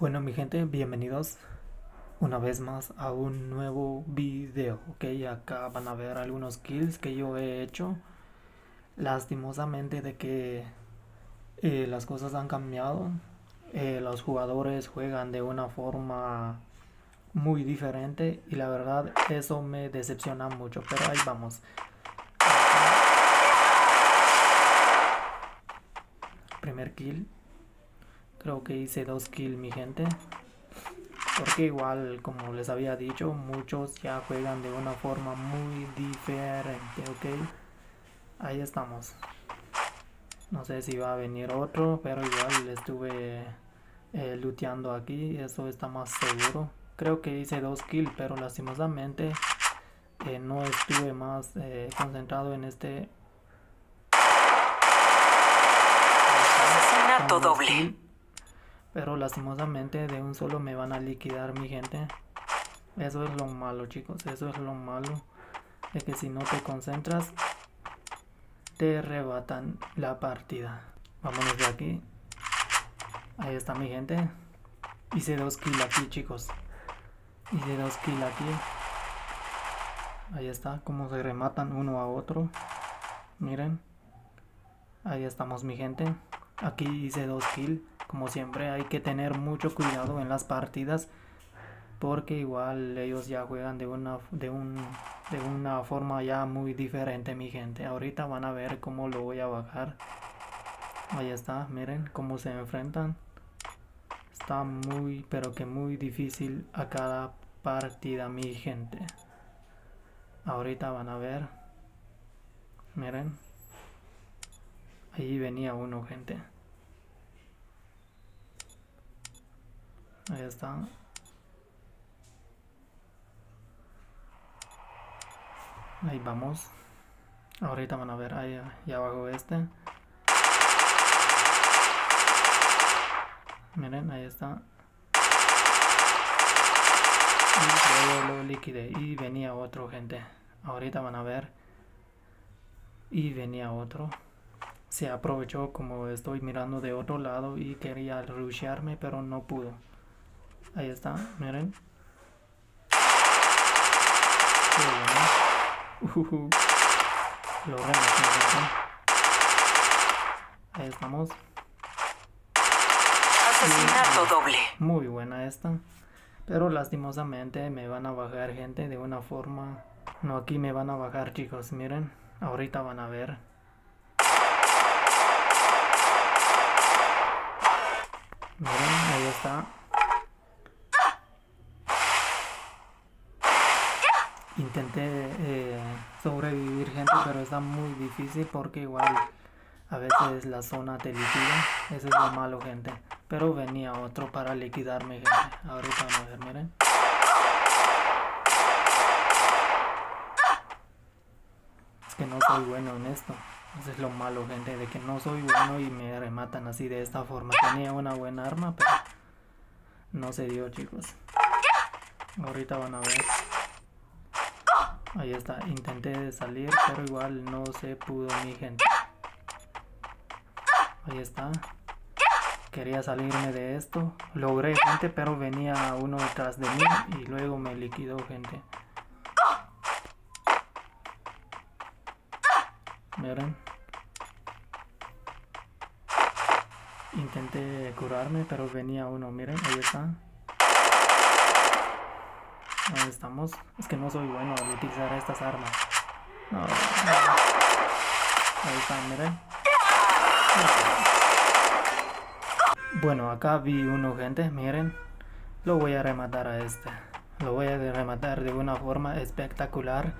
Bueno mi gente, bienvenidos una vez más a un nuevo video, ok, acá van a ver algunos kills que yo he hecho. Lastimosamente de que eh, las cosas han cambiado eh, los jugadores juegan de una forma muy diferente y la verdad eso me decepciona mucho pero ahí vamos. Primer kill creo que hice dos kills mi gente. Porque igual como les había dicho muchos ya juegan de una forma muy diferente ok ahí estamos. No sé si va a venir otro pero igual estuve eh, luteando aquí eso está más seguro. Creo que hice dos kills pero lastimosamente eh, no estuve más eh, concentrado en este asesinato doble pero lastimosamente de un solo me van a liquidar mi gente. Eso es lo malo chicos eso es lo malo de que si no te concentras te arrebatan la partida. Vámonos de aquí. Ahí está mi gente. Hice dos kills aquí chicos. Hice dos kills aquí. Ahí está como se rematan uno a otro. Miren. Ahí estamos mi gente. Aquí hice dos kills como siempre hay que tener mucho cuidado en las partidas porque igual ellos ya juegan de una de un de una forma ya muy diferente mi gente. Ahorita van a ver cómo lo voy a bajar. Ahí está miren cómo se enfrentan. Está muy pero que muy difícil a cada partida mi gente. Ahorita van a ver. Miren. Ahí venía uno gente Ahí está. Ahí vamos. Ahorita van a ver ahí, ahí abajo este. Miren, ahí está. Y luego lo liquidé. Y venía otro, gente. Ahorita van a ver. Y venía otro. Se aprovechó como estoy mirando de otro lado y quería rushearme, pero no pudo. Ahí está, miren. Uh Lo Ahí estamos. Asesinato doble. Muy buena esta. Pero lastimosamente me van a bajar gente de una forma... No, aquí me van a bajar chicos, miren. Ahorita van a ver. Miren, ahí está. Intenté eh, sobrevivir gente pero está muy difícil porque igual a veces la zona te liquida. Eso es lo malo gente. Pero venía otro para liquidarme gente. Ahorita vamos a ver miren. Es que no soy bueno en esto. Eso es lo malo gente de que no soy bueno y me rematan así de esta forma. Tenía una buena arma pero no se dio chicos. Ahorita van a ver Ahí está, intenté salir, pero igual no se pudo mi gente. Ahí está. Quería salirme de esto. Logré gente, pero venía uno detrás de mí y luego me liquidó gente. Miren. Intenté curarme, pero venía uno. Miren, ahí está. Ahí estamos. Es que no soy bueno al utilizar estas armas. No, Ahí está, miren. Bueno, acá vi uno, gente. Miren. Lo voy a rematar a este. Lo voy a rematar de una forma espectacular.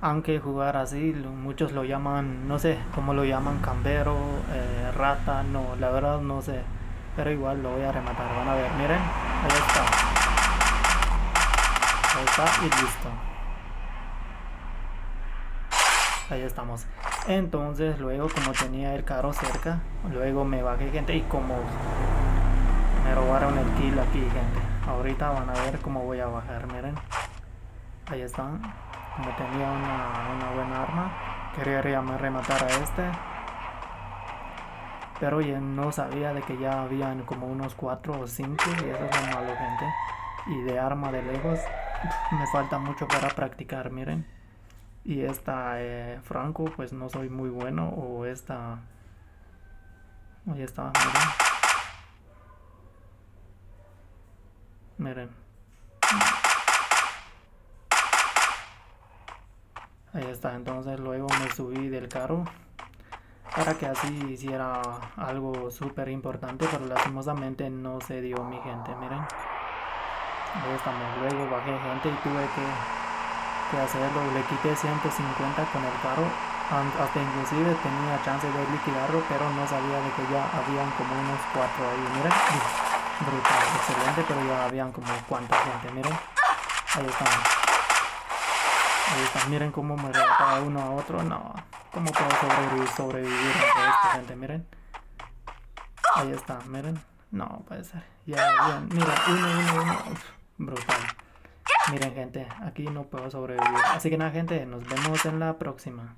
Aunque jugar así, muchos lo llaman, no sé cómo lo llaman, cambero, eh, rata, no, la verdad no sé. Pero igual lo voy a rematar, van a ver, miren, ahí está está y listo. Ahí estamos. Entonces luego como tenía el carro cerca luego me bajé gente y como me robaron el kill aquí gente. Ahorita van a ver cómo voy a bajar miren. Ahí está. Como tenía una, una buena arma quería rematar a este. Pero ya no sabía de que ya habían como unos 4 o 5 y eso es lo malo, gente. Y de arma de lejos me falta mucho para practicar, miren. Y esta eh, Franco, pues no soy muy bueno. O esta... Ahí está, miren. Miren. Ahí está, entonces luego me subí del carro para que así hiciera algo súper importante, pero lastimosamente no se dio mi gente, miren. Ahí estamos, luego bajé gente y tuve que, que hacerlo, le quité 150 con el carro, hasta inclusive tenía chance de liquidarlo, pero no sabía de que ya habían como unos cuatro ahí, miren. Brutal, excelente, pero ya habían como cuánta gente, miren. Ahí estamos. Ahí está, miren cómo me rebotaba uno a otro. No, cómo puedo sobrevivir, sobrevivir a esto, gente, miren. Ahí está, miren. No, puede ser. Ya, bien, mira, uno, uno, uno. Brutal. Miren, gente, aquí no puedo sobrevivir. Así que nada, gente, nos vemos en la próxima.